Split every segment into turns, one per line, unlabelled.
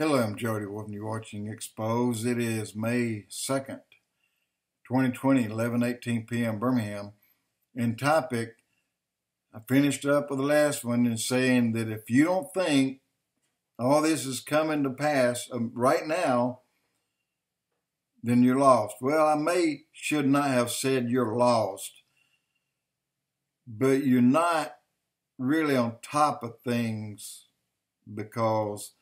Hello, I'm Jody Wolfe, you're watching Expoz. It is May 2nd, 2020, 11 18 p.m. Birmingham. In topic, I finished up with the last one and saying that if you don't think all this is coming to pass um, right now, then you're lost. Well, I may should not have said you're lost, but you're not really on top of things because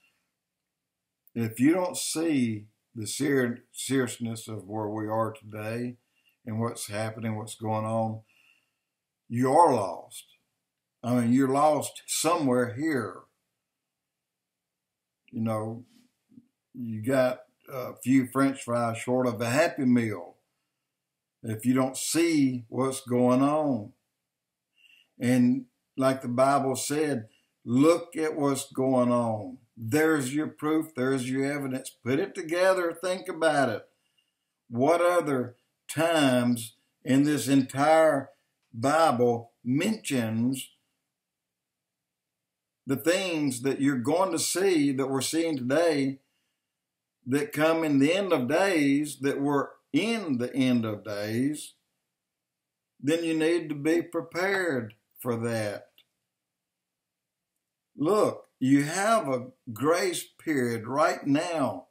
if you don't see the ser- seriousness of where we are today and what's happening, what's going on, you are lost. I mean, you're lost somewhere here. You know, you got a few french fries short of a happy meal if you don't see what's going on. And like the Bible said, look at what's going on. There's your proof, there's your evidence. Put it together, think about it. What other times in this entire Bible mentions the things that you're going to see that we're seeing today that come in the end of days that were in the end of days, then you need to be prepared for that. Look, you have a grace period right now.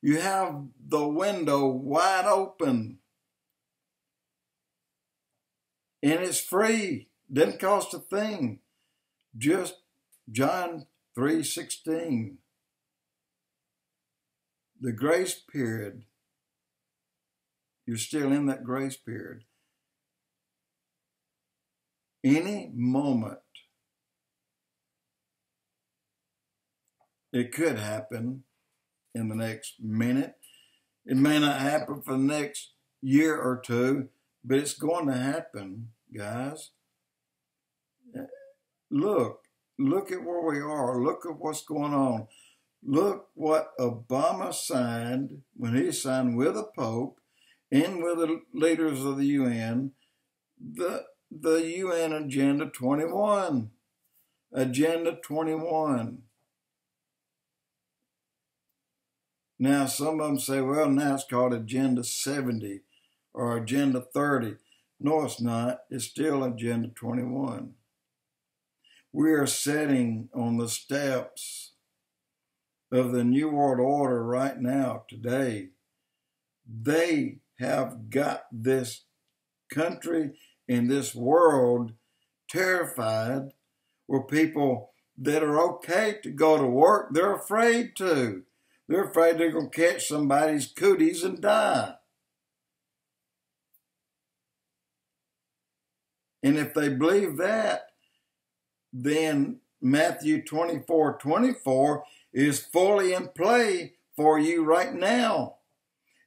You have the window wide open. And it's free. Doesn't cost a thing. Just John 3:16. The grace period. You're still in that grace period. Any moment It could happen in the next minute. It may not happen for the next year or two, but it's going to happen, guys. Look, look at where we are. Look at what's going on. Look what Obama signed when he signed with the Pope and with the leaders of the UN, the, the UN Agenda 21. Agenda 21. Now, some of them say, well, now it's called Agenda 70 or Agenda 30. No, it's not. It's still Agenda 21. We are sitting on the steps of the New World Order right now, today. They have got this country and this world terrified where people that are okay to go to work, they're afraid to. They're afraid they're going to catch somebody's cooties and die. And if they believe that, then Matthew 24 24 is fully in play for you right now.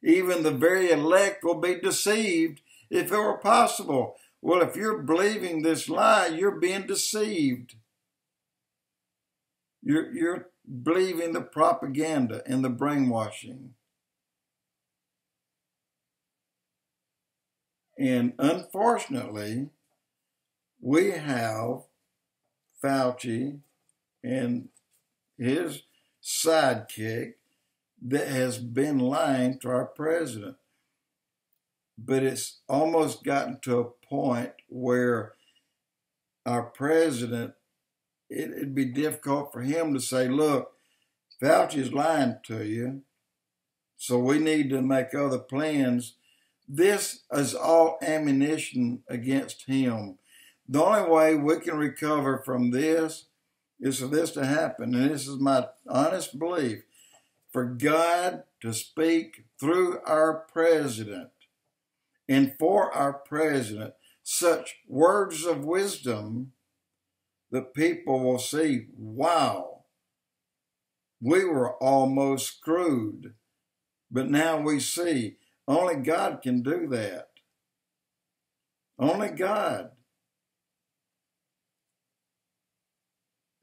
Even the very elect will be deceived if it were possible. Well, if you're believing this lie, you're being deceived. You're, you're believing the propaganda and the brainwashing. And unfortunately, we have Fauci and his sidekick that has been lying to our president. But it's almost gotten to a point where our president it, would be difficult for him to say, look, Fauci's lying to you, so we need to make other plans. This is all ammunition against him. The only way we can recover from this is for this to happen, and this is my honest belief for God to speak through our president and for our president such words of wisdom the people will see, wow, we were almost screwed. But now we see only God can do that. Only God.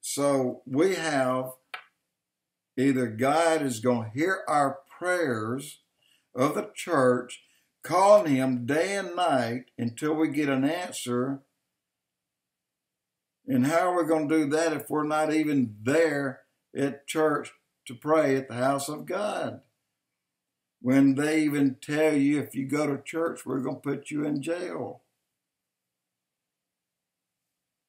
So we have either God is going to hear our prayers of the church, calling Him day and night until we get an answer and how are we going to do that if we're not even there at church to pray at the house of God. When they even tell you if you go to church, we're going to put you in jail.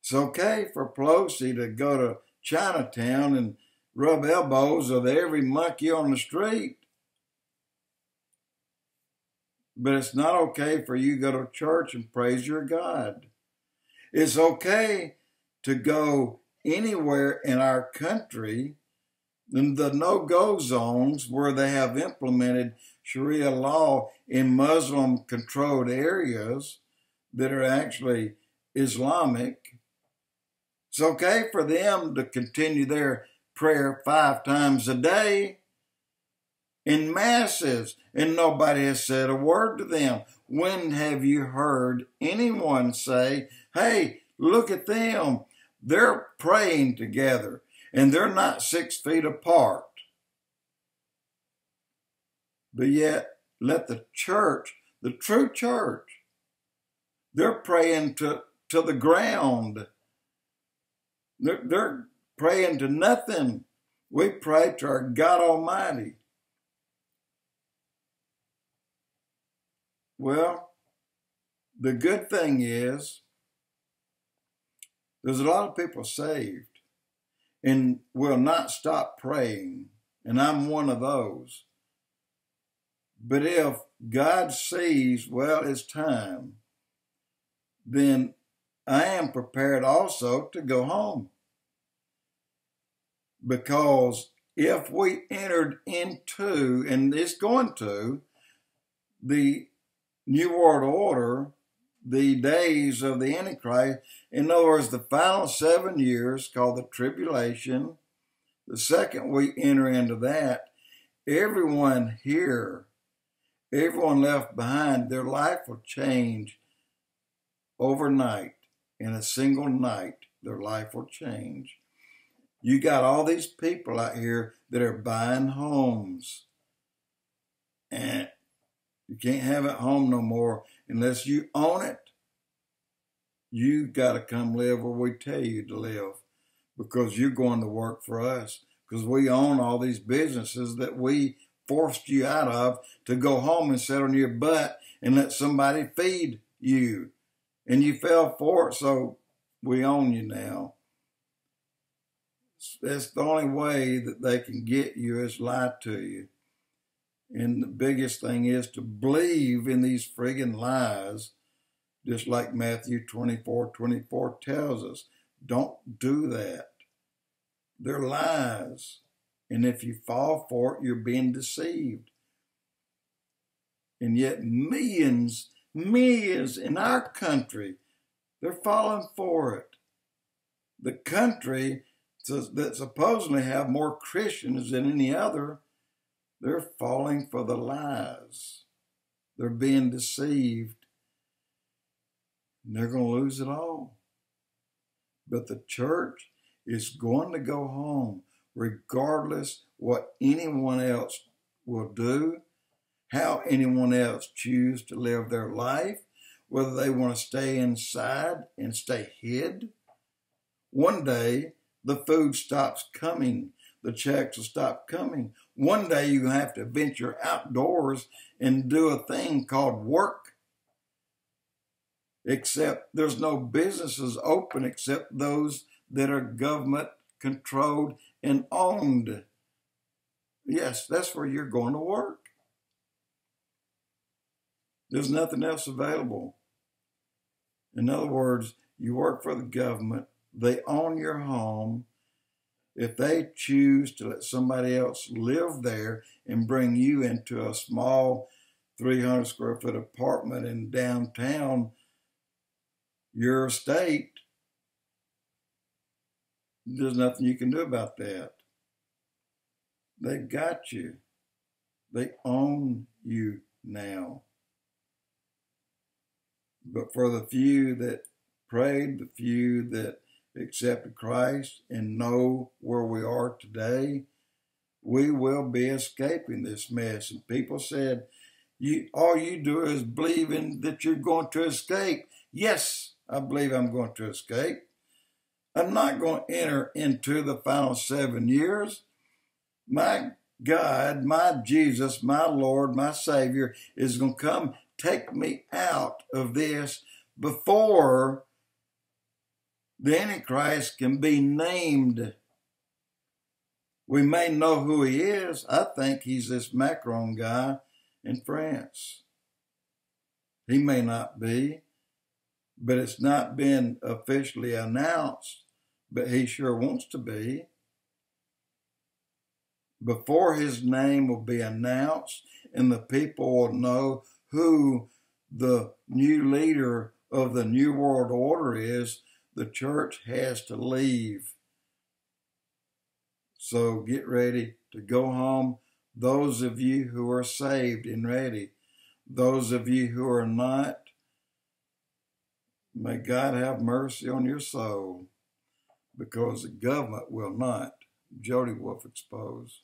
It's okay for Pelosi to go to Chinatown and rub elbows with every monkey on the street. But it's not okay for you to go to church and praise your God. It's okay to go anywhere in our country in the no-go zones where they have implemented Sharia law in Muslim controlled areas that are actually Islamic it's okay for them to continue their prayer five times a day in masses, and nobody has said a word to them. When have you heard anyone say, Hey, look at them? They're praying together and they're not six feet apart. But yet, let the church, the true church, they're praying to, to the ground they're, they're praying to nothing. We pray to our God Almighty. Well, the good thing is there's a lot of people saved and will not stop praying, and I'm one of those. But if God sees, well, it's time, then I am prepared also to go home. Because if we entered into, and it's going to, the New World Order, the days of the Antichrist, in other words, the final seven years called the tribulation, the second we enter into that, everyone here, everyone left behind, their life will change overnight in a single night, their life will change. You got all these people out here that are buying homes. And you can't have it home no more unless you own it. You've got to come live where we tell you to live because you're going to work for us because we own all these businesses that we forced you out of to go home and sit on your butt and let somebody feed you and you fell for it, so we own you now. That's the only way that they can get you is lie to you. And the biggest thing is to believe in these friggin' lies, just like Matthew 24 24 tells us. Don't do that. They're lies. And if you fall for it, you're being deceived. And yet, millions millions in our country, they're falling for it. The country that supposedly have more Christians than any other, they're falling for the lies. They're being deceived. And they're going to lose it all. But the church is going to go home regardless what anyone else will do how anyone else choose to live their life, whether they want to stay inside and stay hid. One day, the food stops coming. The checks will stop coming. One day, you have to venture outdoors and do a thing called work. Except there's no businesses open except those that are government controlled and owned. Yes, that's where you're going to work. There's nothing else available. In other words, you work for the government, they own your home. If they choose to let somebody else live there and bring you into a small 300 square foot apartment in downtown your state, there's nothing you can do about that. They've got you. They own you now. But for the few that prayed, the few that accepted Christ and know where we are today, we will be escaping this mess. And people said, you, all you do is believe in that you're going to escape. Yes, I believe I'm going to escape. I'm not going to enter into the final seven years. my God, my Jesus, my Lord, my Savior is going to come take me out of this before the Antichrist can be named. We may know who he is. I think he's this Macron guy in France. He may not be, but it's not been officially announced, but he sure wants to be. Before his name will be announced and the people will know who the new leader of the New World Order is, the church has to leave. So get ready to go home. Those of you who are saved and ready, those of you who are not, may God have mercy on your soul because the government will not. Jody Wolfe exposed.